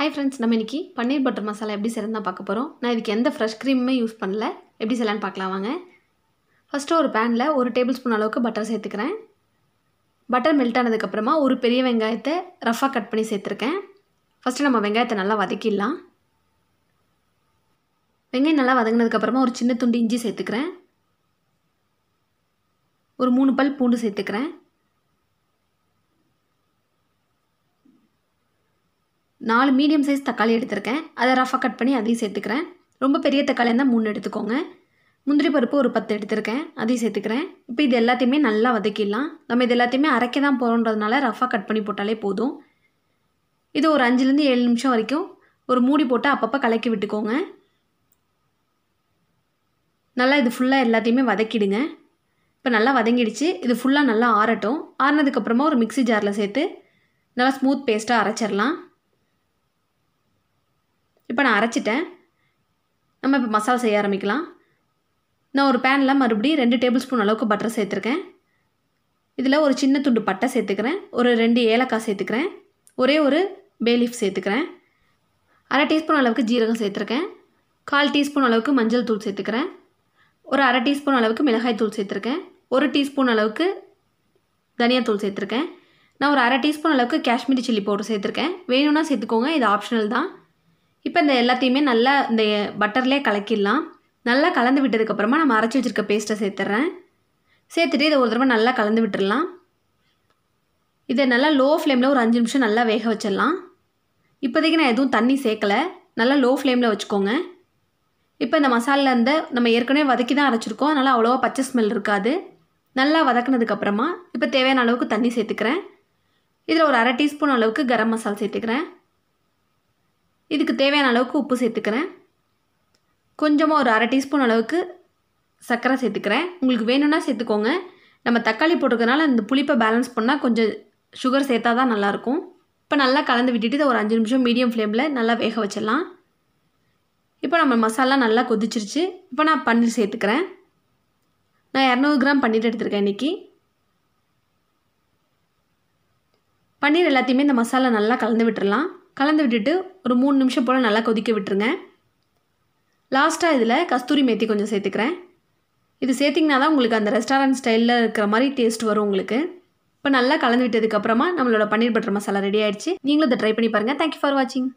Hi friends நம்ம இன்னைக்கு பன்னீர் butter masala எப்படி செய்யறதுனா பார்க்க போகிறோம் நான் இதுக்கு எந்த ஃப்ரெஷ் க்ரீமுமே யூஸ் பண்ணல. எப்படி செய்யலான்னு பார்க்கலாம் வாங்க. ஃபஸ்ட்டு ஒரு பேனில் ஒரு டேபிள் ஸ்பூன் அளவுக்கு பட்டர் சேர்த்துக்கிறேன். பட்டர் மெல்ட் ஆனதுக்கப்புறமா ஒரு பெரிய வெங்காயத்தை ரஃபாக கட் பண்ணி சேர்த்துருக்கேன். ஃபஸ்ட்டு நம்ம வெங்காயத்தை நல்லா வதக்கிடலாம். வெங்காயம் நல்லா வதங்கினதுக்கப்புறமா ஒரு சின்ன துண்டு இஞ்சி சேர்த்துக்கிறேன். ஒரு மூணு பல் பூண்டு சேர்த்துக்கிறேன். நாலு மீடியம் சைஸ் தக்காளி எடுத்திருக்கேன். அதை ரஃபாக கட் பண்ணி அதையும் சேர்த்துக்கிறேன். ரொம்ப பெரிய தக்காளி இருந்தால் மூணு எடுத்துக்கோங்க. முந்திரி பருப்பு ஒரு பத்து எடுத்திருக்கேன். அதையும் சேர்த்துக்கிறேன். இப்போ இது எல்லாத்தையுமே நல்லா வதக்கிடலாம். நம்ம இது எல்லாத்தையுமே அரைக்க தான் போகிறோன்றதுனால ரஃபாக கட் பண்ணி போட்டாலே போதும். இது ஒரு அஞ்சுலேருந்து ஏழு நிமிஷம் வரைக்கும் ஒரு மூடி போட்டு அப்பப்போ கலக்கி விட்டுக்கோங்க. நல்லா இது ஃபுல்லாக எல்லாத்தையுமே வதக்கிடுங்க. இப்போ நல்லா வதங்கிடுச்சு. இது ஃபுல்லாக நல்லா ஆறட்டும். ஆறினதுக்கப்புறமா ஒரு மிக்ஸி ஜாரில் சேர்த்து நல்லா ஸ்மூத் பேஸ்ட்டாக அரைச்சிடலாம். இப்போ நான் அரைச்சிட்டேன். நம்ம இப்போ மசாலா செய்ய ஆரம்பிக்கலாம். நான் ஒரு பேனில் மறுபடியும் ரெண்டு டேபிள் ஸ்பூன் அளவுக்கு பட்டர் சேர்த்துருக்கேன். இதில் ஒரு சின்ன துண்டு பட்டை சேர்த்துக்கிறேன். ஒரு ரெண்டு ஏலக்காய் சேர்த்துக்கிறேன். ஒரே ஒரு பேலீஃப் சேர்த்துக்கிறேன். அரை டீஸ்பூன் அளவுக்கு ஜீரகம் சேர்த்துருக்கேன். கால் டீஸ்பூன் அளவுக்கு மஞ்சள் தூள் சேர்த்துக்கிறேன். ஒரு அரை டீஸ்பூன் அளவுக்கு மிளகாய் தூள் சேர்த்துருக்கேன். ஒரு டீஸ்பூன் அளவுக்கு தனியாத்தூள் சேர்த்துருக்கேன். நான் ஒரு அரை டீஸ்பூன் அளவுக்கு காஷ்மீரி சில்லி பவுடர் சேர்த்துருக்கேன். வேணும்னா சேர்த்துக்கோங்க. இது ஆப்ஷனல் தான். இப்போ இந்த எல்லாத்தையுமே நல்லா இந்த பட்டர்லேயே கலக்கிடலாம். நல்லா கலந்து விட்டதுக்கப்புறமா நம்ம அரைச்சி வச்சுருக்க பேஸ்ட்டை சேர்த்துட்றேன் சேர்த்துட்டு இதை ஒரு தடவை நல்லா கலந்து விட்டுடலாம் இதை நல்லா லோ ஃப்ளேமில் ஒரு அஞ்சு நிமிஷம் நல்லா வேக வச்சிடலாம். இப்போதைக்கு நான் எதுவும் தண்ணி சேர்க்கலை. நல்லா லோ ஃப்ளேமில் வச்சுக்கோங்க. இப்போ இந்த மசாலில் இருந்த நம்ம ஏற்கனவே வதக்கி தான் அரைச்சிருக்கோம். அதனால் அவ்வளோவா பச்சை ஸ்மெல் இருக்காது. நல்லா வதக்குனதுக்கப்புறமா இப்போ தேவையான அளவுக்கு தண்ணி சேர்த்துக்கிறேன். இதில் ஒரு அரை டீஸ்பூன் அளவுக்கு கரம் மசாலா சேர்த்துக்கிறேன். இதுக்கு தேவையான அளவுக்கு உப்பு சேர்த்துக்கிறேன். கொஞ்சமாக ஒரு அரை டீஸ்பூன் அளவுக்கு சர்க்கரை சேர்த்துக்கிறேன். உங்களுக்கு வேணும்னா சேர்த்துக்கோங்க. நம்ம தக்காளி போட்டிருக்கனால இந்த புளிப்பை பேலன்ஸ் பண்ணால் கொஞ்சம் சுகர் சேர்த்தா தான் நல்லாயிருக்கும். இப்போ நல்லா கலந்து விட்டுட்டு இதை ஒரு அஞ்சு நிமிஷம் மீடியம் ஃப்ளேமில் நல்லா வேக வச்சிடலாம். இப்போ நம்ம மசாலா நல்லா கொதிச்சிருச்சு. இப்போ நான் பன்னீர் சேர்த்துக்கிறேன். நான் இரநூறு கிராம் பன்னீர் எடுத்திருக்கேன் இன்றைக்கி பன்னீர் எல்லாத்தையுமே இந்த மசாலா நல்லா கலந்து விட்டுடலாம் கலந்து விட்டுட்டு ஒரு மூணு நிமிஷம் போல் நல்லா கொதிக்க விட்டுருங்க. லாஸ்ட்டாக இதில் கஸ்தூரி மேத்தி கொஞ்சம் சேர்த்துக்கிறேன். இது சேர்த்திங்கன்னா தான் உங்களுக்கு அந்த ரெஸ்டாரண்ட் ஸ்டைலில் இருக்கிற மாதிரி டேஸ்ட் வரும் உங்களுக்கு. இப்போ நல்லா கலந்து விட்டதுக்கப்புறமா நம்மளோட பன்னீர் பட்டர் மசாலா ரெடி ஆகிடுச்சு நீங்களும் இதை ட்ரை பண்ணி பாருங்கள் தேங்க்யூ ஃபார் வாட்சிங்